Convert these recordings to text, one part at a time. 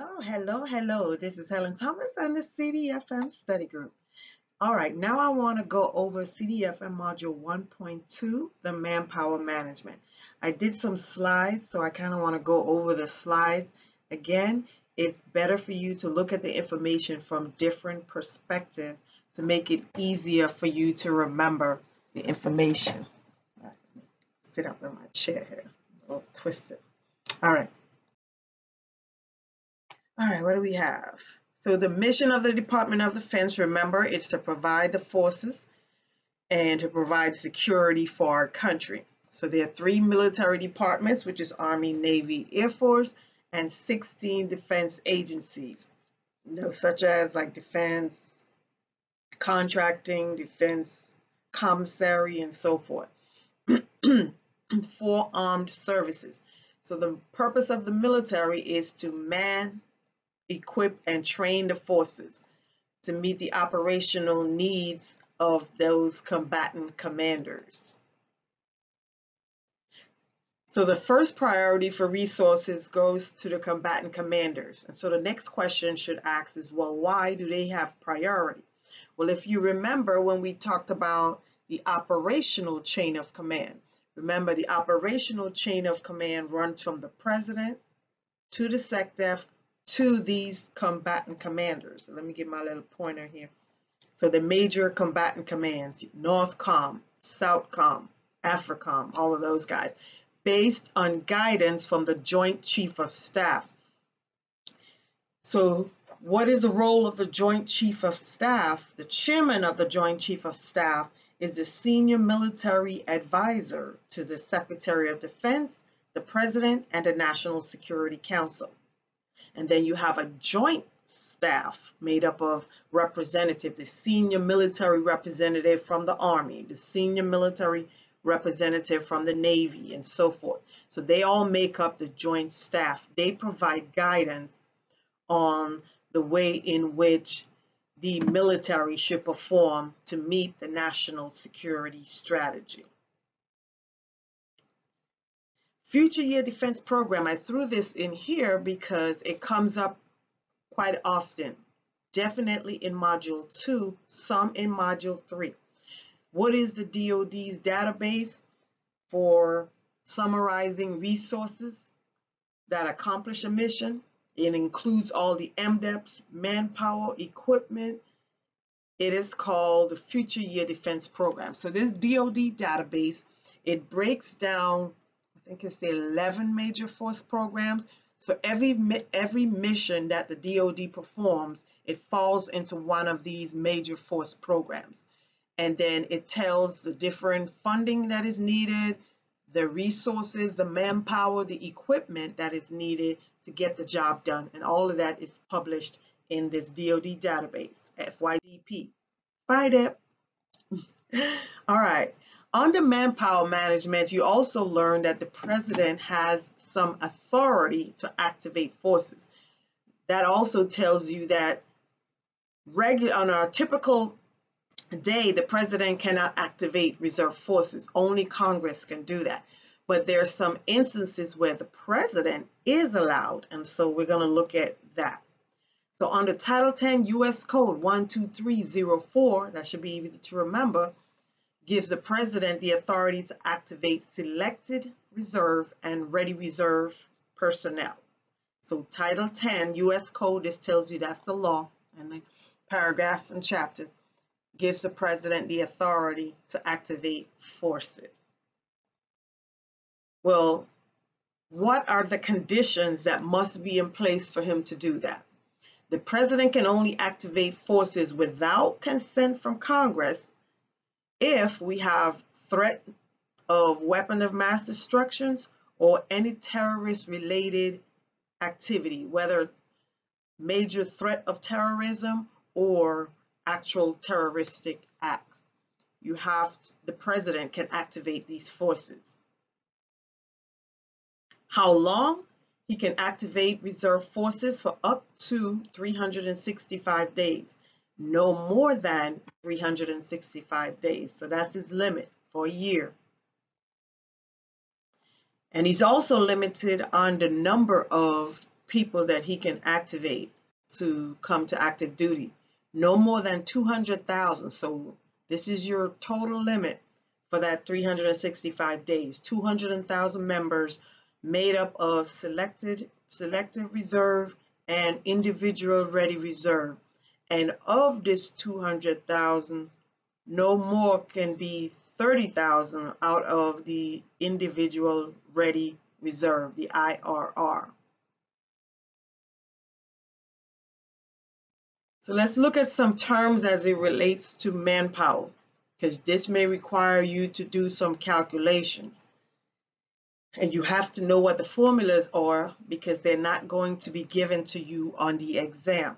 Hello, hello, hello. This is Helen Thomas and the CDFM study group. All right, now I want to go over CDFM module 1.2, the manpower management. I did some slides, so I kind of want to go over the slides. Again, it's better for you to look at the information from different perspectives to make it easier for you to remember the information. Right, sit up in my chair here, a little twisted. All right. All right, what do we have? So the mission of the Department of Defense, remember, is to provide the forces and to provide security for our country. So there are three military departments, which is Army, Navy, Air Force, and 16 defense agencies, you know, such as like defense, contracting, defense commissary, and so forth. Four armed services. So the purpose of the military is to man, equip, and train the forces to meet the operational needs of those combatant commanders. So the first priority for resources goes to the combatant commanders. And so the next question should ask is, well, why do they have priority? Well, if you remember when we talked about the operational chain of command, remember the operational chain of command runs from the president to the SecDef to these combatant commanders. let me get my little pointer here. So the major combatant commands, NORTHCOM, SOUTHCOM, AFRICOM, all of those guys, based on guidance from the Joint Chief of Staff. So what is the role of the Joint Chief of Staff? The chairman of the Joint Chief of Staff is the senior military advisor to the Secretary of Defense, the President, and the National Security Council. And then you have a joint staff made up of representative, the senior military representative from the Army, the senior military representative from the Navy, and so forth. So they all make up the joint staff. They provide guidance on the way in which the military should perform to meet the national security strategy. Future Year Defense Program, I threw this in here because it comes up quite often. Definitely in Module 2, some in Module 3. What is the DoD's database for summarizing resources that accomplish a mission? It includes all the MDEPs, manpower, equipment. It is called the Future Year Defense Program. So this DoD database, it breaks down think it's the 11 major force programs. So every, every mission that the DoD performs, it falls into one of these major force programs. And then it tells the different funding that is needed, the resources, the manpower, the equipment that is needed to get the job done. And all of that is published in this DoD database, FYDP. FYDP. all right. Under manpower management, you also learn that the president has some authority to activate forces. That also tells you that on a typical day, the president cannot activate reserve forces. Only Congress can do that. But there are some instances where the president is allowed, and so we're going to look at that. So under Title 10 U.S. Code 12304, that should be easy to remember, gives the president the authority to activate selected reserve and ready reserve personnel. So Title 10 U.S. Code, this tells you that's the law, and the paragraph and chapter gives the president the authority to activate forces. Well, what are the conditions that must be in place for him to do that? The president can only activate forces without consent from Congress if we have threat of weapon of mass destructions or any terrorist related activity, whether major threat of terrorism or actual terroristic acts. You have, the president can activate these forces. How long? He can activate reserve forces for up to 365 days no more than 365 days. So that's his limit for a year. And he's also limited on the number of people that he can activate to come to active duty. No more than 200,000. So this is your total limit for that 365 days. 200,000 members made up of selected, selective reserve and individual ready reserve. And of this 200,000, no more can be 30,000 out of the individual ready reserve, the IRR. So let's look at some terms as it relates to manpower, because this may require you to do some calculations. And you have to know what the formulas are because they're not going to be given to you on the exam.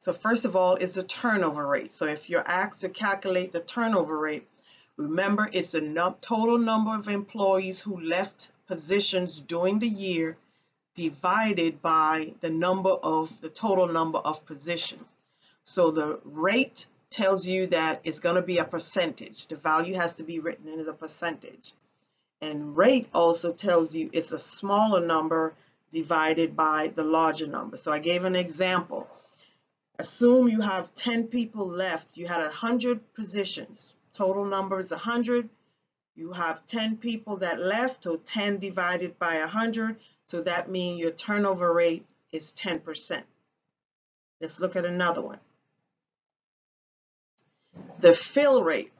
So first of all is the turnover rate. So if you're asked to calculate the turnover rate, remember it's the num total number of employees who left positions during the year divided by the number of the total number of positions. So the rate tells you that it's going to be a percentage. The value has to be written in as a percentage. And rate also tells you it's a smaller number divided by the larger number. So I gave an example. Assume you have 10 people left. You had 100 positions. Total number is 100. You have 10 people that left, so 10 divided by 100. So that means your turnover rate is 10%. Let's look at another one. The fill rate.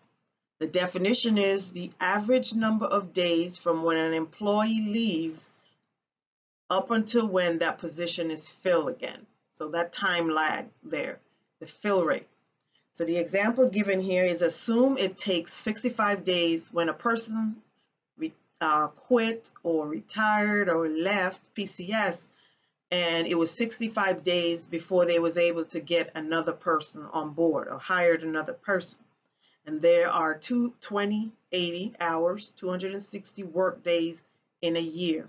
The definition is the average number of days from when an employee leaves up until when that position is filled again. So that time lag there, the fill rate. So the example given here is assume it takes 65 days when a person uh, quit or retired or left PCS and it was 65 days before they was able to get another person on board or hired another person. And there are two, 20, 80 hours, 260 work days in a year.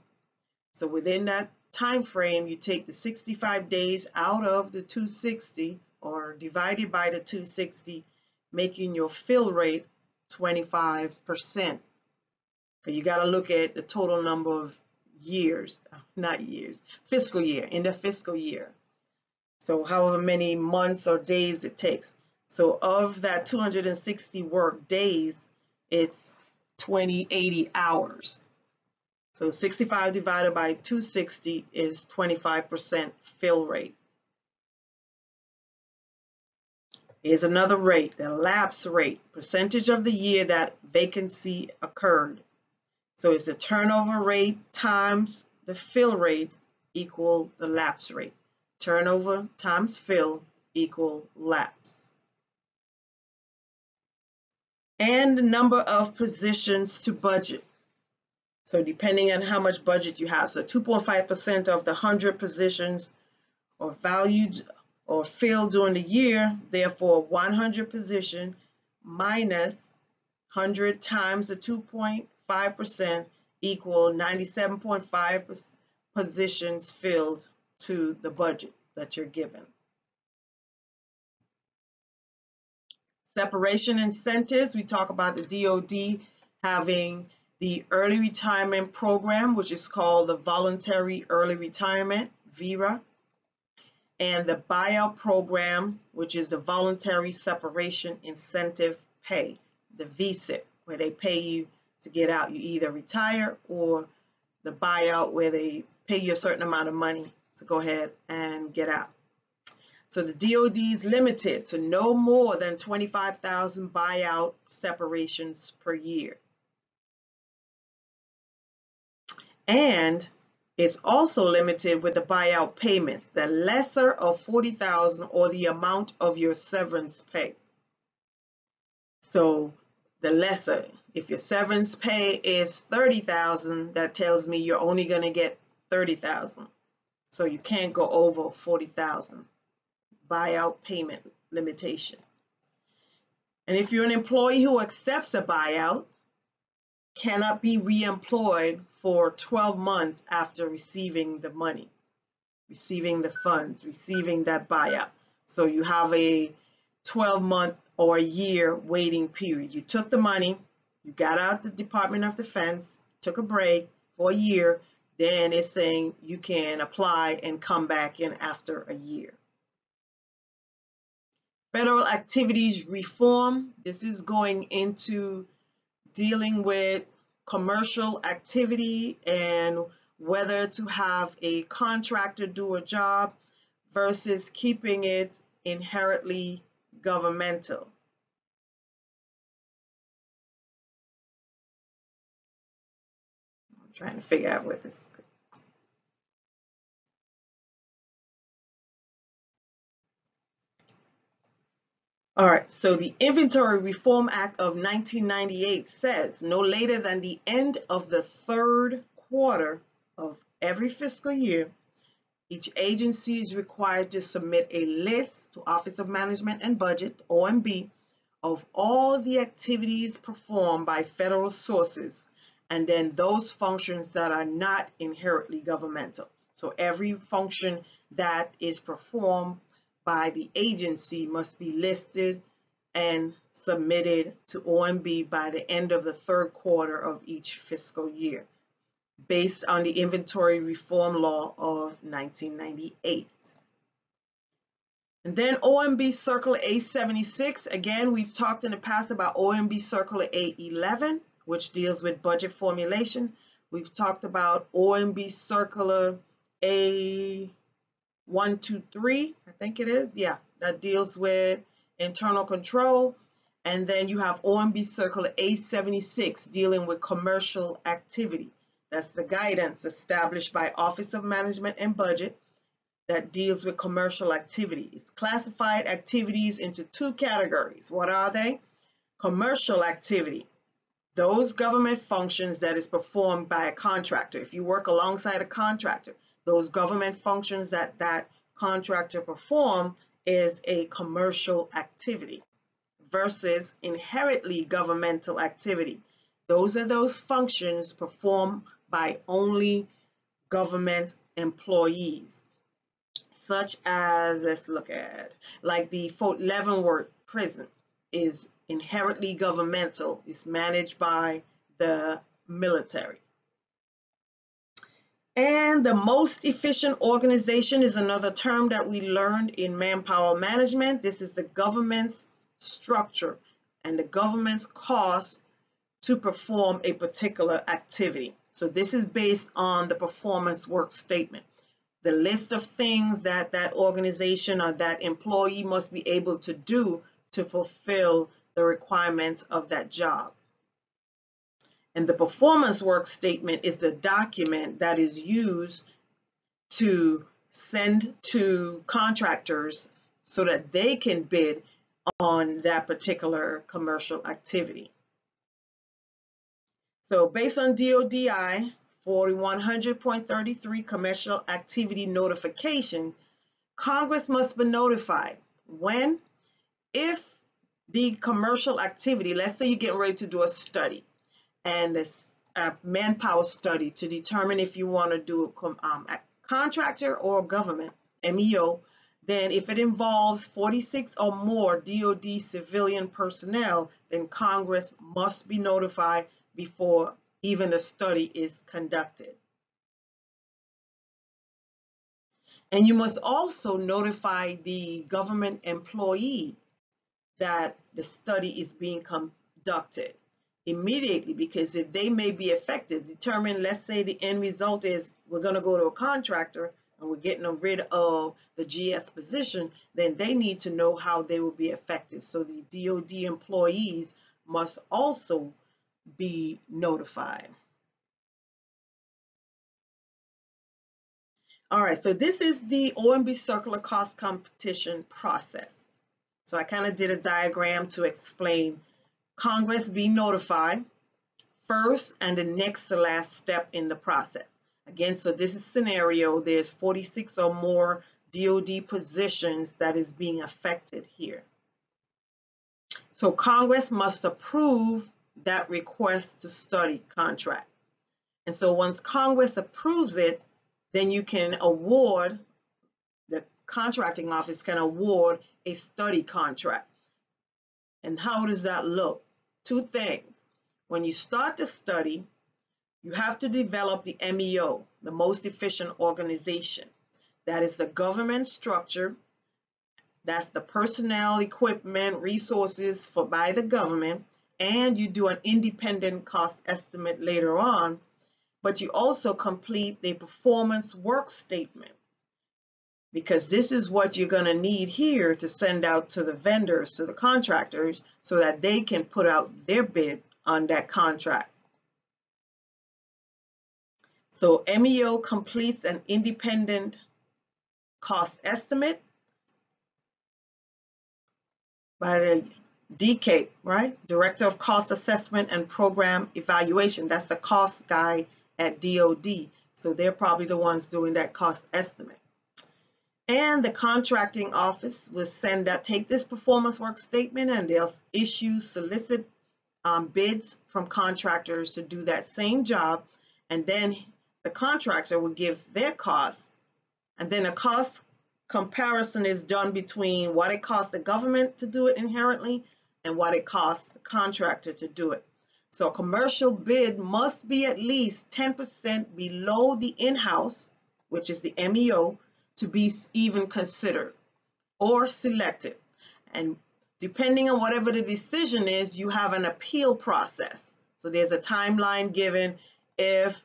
So within that time frame, you take the 65 days out of the 260 or divided by the 260, making your fill rate 25%. So you got to look at the total number of years, not years, fiscal year, in the fiscal year. So however many months or days it takes. So of that 260 work days, it's 2080 hours. So 65 divided by 260 is 25% fill rate. Here's another rate, the lapse rate, percentage of the year that vacancy occurred. So it's the turnover rate times the fill rate equal the lapse rate. Turnover times fill equal lapse. And the number of positions to budget. So depending on how much budget you have. So 2.5% of the 100 positions are valued or filled during the year. Therefore, 100 position minus 100 times the 2.5 5% equal 97.5 positions filled to the budget that you're given. Separation incentives, we talk about the DOD having the early retirement program, which is called the Voluntary Early Retirement, VERA, and the buyout program, which is the Voluntary Separation Incentive Pay, the VSIP, where they pay you to get out. You either retire or the buyout where they pay you a certain amount of money to go ahead and get out. So the DOD is limited to no more than 25,000 buyout separations per year. And it's also limited with the buyout payments, the lesser of 40,000 or the amount of your severance pay. So the lesser, if your severance pay is 30,000, that tells me you're only going to get 30,000. So you can't go over 40,000 buyout payment limitation. And if you're an employee who accepts a buyout, cannot be reemployed for 12 months after receiving the money, receiving the funds, receiving that buyout. So you have a 12 month or a year waiting period. You took the money, you got out the Department of Defense, took a break for a year, then it's saying you can apply and come back in after a year. Federal activities reform. This is going into dealing with commercial activity and whether to have a contractor do a job versus keeping it inherently governmental. I'm trying to figure out what this All right, so the Inventory Reform Act of 1998 says no later than the end of the third quarter of every fiscal year, each agency is required to submit a list to Office of Management and Budget, OMB, of all the activities performed by federal sources and then those functions that are not inherently governmental. So every function that is performed by the agency must be listed and submitted to OMB by the end of the third quarter of each fiscal year, based on the Inventory Reform Law of 1998. And then OMB Circular A76, again, we've talked in the past about OMB Circular A11, which deals with budget formulation. We've talked about OMB Circular A one, two, three, I think it is. Yeah, that deals with internal control. And then you have OMB Circular A76 dealing with commercial activity. That's the guidance established by Office of Management and Budget that deals with commercial activities. Classified activities into two categories. What are they? Commercial activity. Those government functions that is performed by a contractor. If you work alongside a contractor, those government functions that that contractor perform is a commercial activity versus inherently governmental activity. Those are those functions performed by only government employees, such as, let's look at, like the Fort Leavenworth prison is inherently governmental. It's managed by the military. And the most efficient organization is another term that we learned in manpower management. This is the government's structure and the government's cost to perform a particular activity. So this is based on the performance work statement. The list of things that that organization or that employee must be able to do to fulfill the requirements of that job. And the performance work statement is the document that is used to send to contractors so that they can bid on that particular commercial activity. So based on DODI 4100.33 commercial activity notification, Congress must be notified when, if the commercial activity, let's say you're getting ready to do a study, and a manpower study to determine if you want to do um, a contractor or government, MEO, then if it involves 46 or more DoD civilian personnel, then Congress must be notified before even the study is conducted. And you must also notify the government employee that the study is being conducted immediately because if they may be affected, determine, let's say the end result is we're going to go to a contractor and we're getting rid of the GS position, then they need to know how they will be affected. So the DOD employees must also be notified. All right, so this is the OMB circular cost competition process. So I kind of did a diagram to explain Congress be notified first and the next to last step in the process. Again, so this is scenario, there's 46 or more DOD positions that is being affected here. So Congress must approve that request to study contract. And so once Congress approves it, then you can award, the contracting office can award a study contract. And how does that look? Two things. When you start to study, you have to develop the MEO, the most efficient organization. That is the government structure. That's the personnel, equipment, resources for by the government. And you do an independent cost estimate later on. But you also complete the performance work statement because this is what you're going to need here to send out to the vendors, to the contractors, so that they can put out their bid on that contract. So MEO completes an independent cost estimate by the DCAE, right? Director of Cost Assessment and Program Evaluation. That's the cost guy at DOD. So they're probably the ones doing that cost estimate. And the contracting office will send out, take this performance work statement and they'll issue solicit um, bids from contractors to do that same job. And then the contractor will give their cost. And then a cost comparison is done between what it costs the government to do it inherently and what it costs the contractor to do it. So a commercial bid must be at least 10% below the in-house, which is the MEO, to be even considered or selected. And depending on whatever the decision is, you have an appeal process. So there's a timeline given if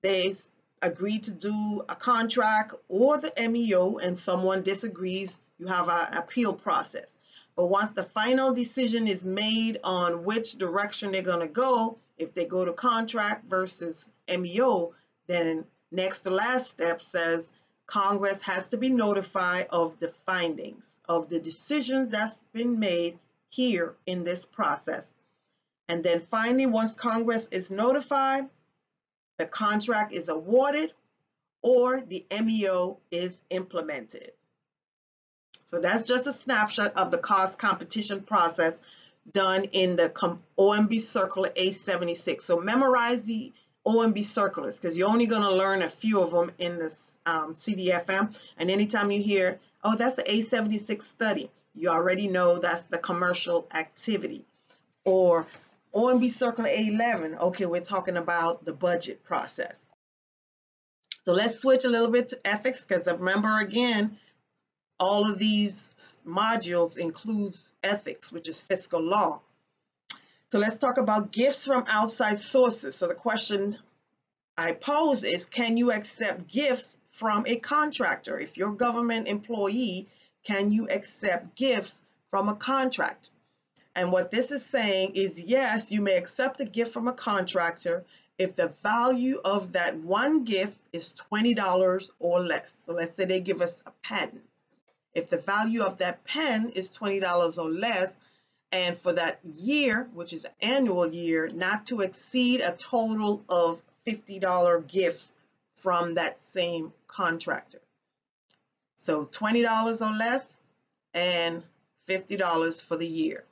they agree to do a contract or the MEO and someone disagrees, you have an appeal process. But once the final decision is made on which direction they're going to go, if they go to contract versus MEO, then next to last step says Congress has to be notified of the findings of the decisions that's been made here in this process. And then finally, once Congress is notified, the contract is awarded or the MEO is implemented. So that's just a snapshot of the cost competition process done in the OMB Circular A76. So memorize the OMB circulars because you're only going to learn a few of them in this um, CDFM. And anytime you hear, oh, that's the A76 study, you already know that's the commercial activity. Or OMB Circular A11, okay, we're talking about the budget process. So let's switch a little bit to ethics because remember again, all of these modules includes ethics, which is fiscal law. So let's talk about gifts from outside sources. So the question I pose is, can you accept gifts from a contractor. If you're a government employee, can you accept gifts from a contract? And what this is saying is yes, you may accept a gift from a contractor if the value of that one gift is $20 or less. So let's say they give us a pen. If the value of that pen is $20 or less, and for that year, which is annual year, not to exceed a total of $50 gifts from that same contractor. So $20 or less and $50 for the year.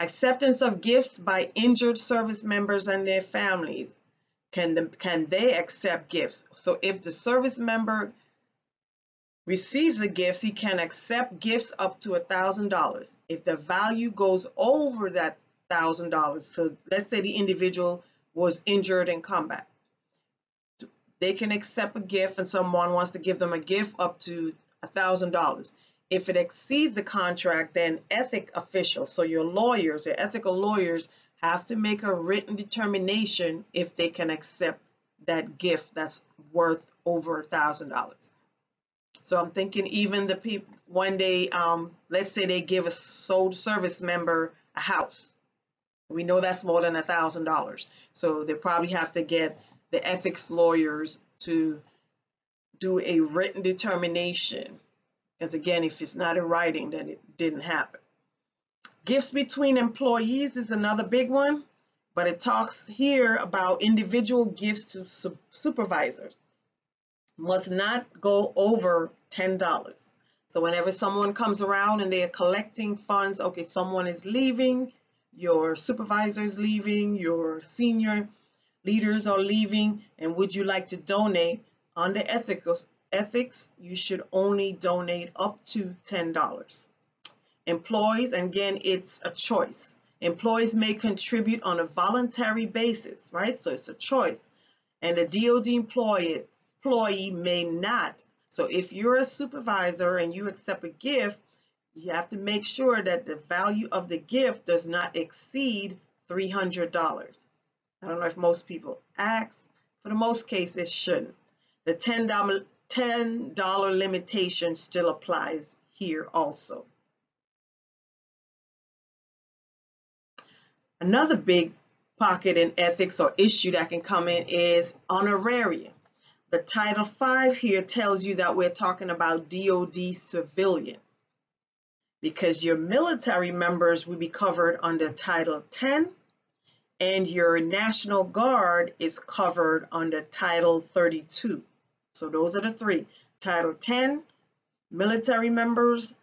Acceptance of gifts by injured service members and their families. Can, the, can they accept gifts? So if the service member receives the gifts, he can accept gifts up to $1,000. If the value goes over that $1,000, so let's say the individual was injured in combat, they can accept a gift and someone wants to give them a gift up to $1,000. If it exceeds the contract, then ethic officials, so your lawyers, your ethical lawyers, have to make a written determination if they can accept that gift that's worth over a $1,000. So I'm thinking even the people, one day, um, let's say they give a sold service member a house. We know that's more than a $1,000. So they probably have to get the ethics lawyers to do a written determination. Because again, if it's not in writing, then it didn't happen. Gifts between employees is another big one, but it talks here about individual gifts to su supervisors. Must not go over $10. So whenever someone comes around and they are collecting funds, okay, someone is leaving, your supervisor is leaving, your senior leaders are leaving and would you like to donate under ethics ethics you should only donate up to $10 employees again it's a choice Employees may contribute on a voluntary basis, right? So it's a choice. And a DOD employee, employee may not. So if you're a supervisor and you accept a gift, you have to make sure that the value of the gift does not exceed $300. I don't know if most people ask. For the most case, it shouldn't. The $10, $10 limitation still applies here also. Another big pocket in ethics or issue that can come in is honoraria. The Title V here tells you that we're talking about DOD civilians because your military members will be covered under Title 10 and your National Guard is covered under Title 32. So those are the three. Title 10, military members,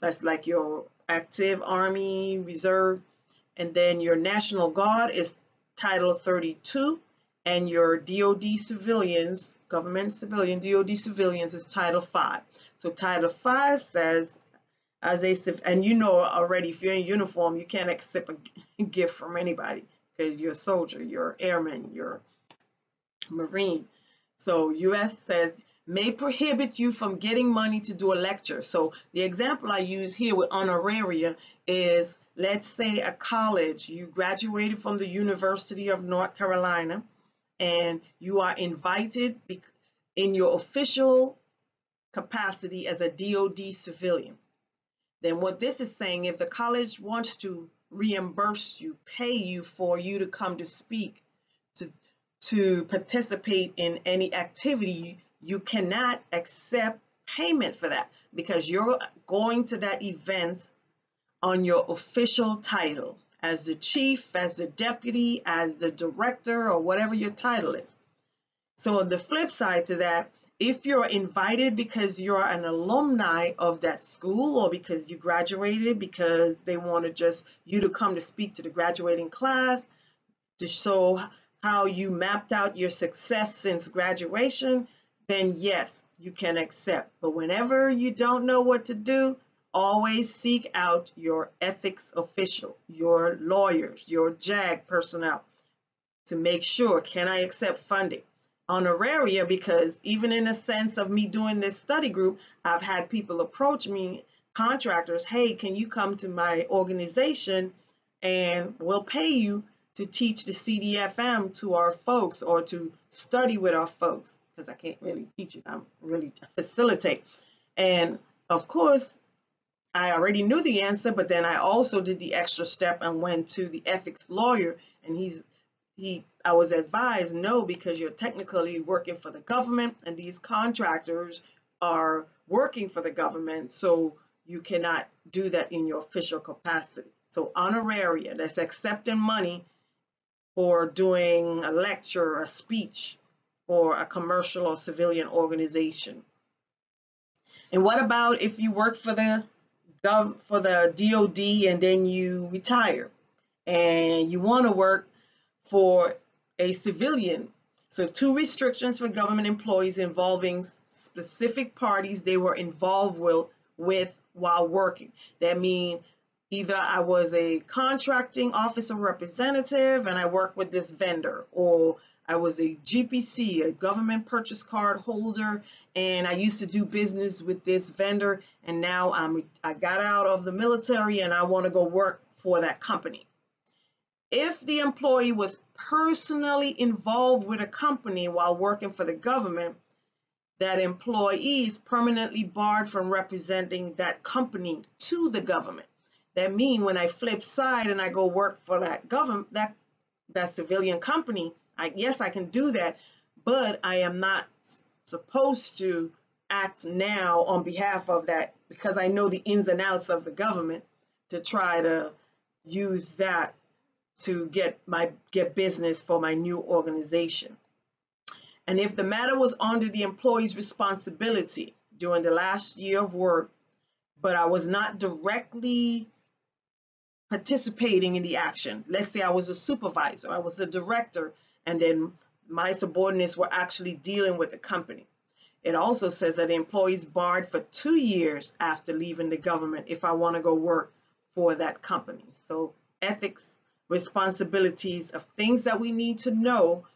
that's like your active Army, Reserve, and then your National Guard is Title 32, and your DOD civilians, government civilian, DOD civilians is Title 5. So Title 5 says, and you know already, if you're in uniform, you can't accept a gift from anybody because you're a soldier, you're airman, you're Marine. So US says may prohibit you from getting money to do a lecture. So the example I use here with honoraria is, let's say a college, you graduated from the University of North Carolina and you are invited in your official capacity as a DOD civilian. Then what this is saying, if the college wants to reimburse you, pay you for you to come to speak, to, to participate in any activity, you cannot accept payment for that because you're going to that event on your official title as the chief, as the deputy, as the director, or whatever your title is. So on the flip side to that, if you're invited because you're an alumni of that school or because you graduated because they wanted just you to come to speak to the graduating class to show how you mapped out your success since graduation, then yes, you can accept. But whenever you don't know what to do, always seek out your ethics official, your lawyers, your JAG personnel to make sure, can I accept funding? Honoraria, because even in a sense of me doing this study group, I've had people approach me, contractors, hey, can you come to my organization and we'll pay you to teach the CDFM to our folks or to study with our folks because I can't really teach it. I'm really to facilitate. And of course, I already knew the answer, but then I also did the extra step and went to the ethics lawyer and he's he I was advised no because you're technically working for the government and these contractors are working for the government so you cannot do that in your official capacity. So honoraria, that's accepting money for doing a lecture, a speech, or a commercial or civilian organization. And what about if you work for the gov for the DOD and then you retire and you want to work for a civilian? So two restrictions for government employees involving specific parties they were involved with, with while working. That means either I was a contracting officer representative and I worked with this vendor or I was a GPC, a government purchase card holder, and I used to do business with this vendor, and now I'm I got out of the military and I want to go work for that company. If the employee was personally involved with a company while working for the government, that employee is permanently barred from representing that company to the government. That means when I flip side and I go work for that government, that that civilian company, I, yes, I can do that, but I am not supposed to act now on behalf of that because I know the ins and outs of the government to try to use that to get my get business for my new organization. And if the matter was under the employee's responsibility during the last year of work, but I was not directly participating in the action. Let's say I was a supervisor, I was the director, and then my subordinates were actually dealing with the company. It also says that the employee is barred for two years after leaving the government if I want to go work for that company. So ethics, responsibilities of things that we need to know,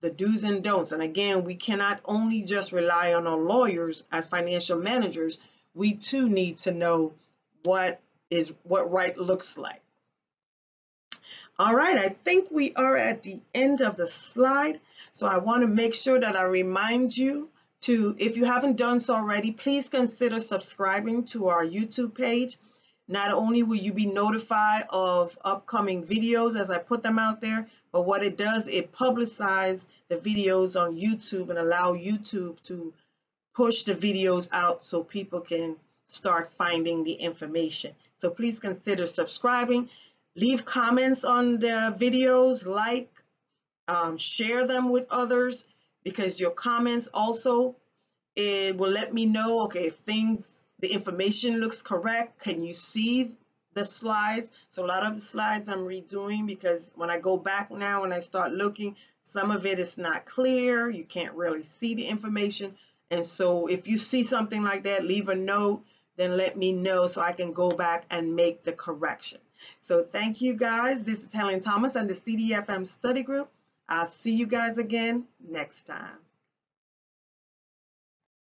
the do's and don'ts. And again, we cannot only just rely on our lawyers as financial managers, we too need to know what is what right looks like. All right, I think we are at the end of the slide. So I want to make sure that I remind you to, if you haven't done so already, please consider subscribing to our YouTube page. Not only will you be notified of upcoming videos as I put them out there, but what it does, it publicizes the videos on YouTube and allow YouTube to push the videos out so people can start finding the information. So please consider subscribing. Leave comments on the videos, like, um, share them with others because your comments also it will let me know okay if things the information looks correct can you see the slides so a lot of the slides I'm redoing because when I go back now and I start looking some of it is not clear you can't really see the information and so if you see something like that leave a note then let me know so I can go back and make the correction. So thank you guys. This is Helen Thomas and the CDFM study group. I'll see you guys again next time.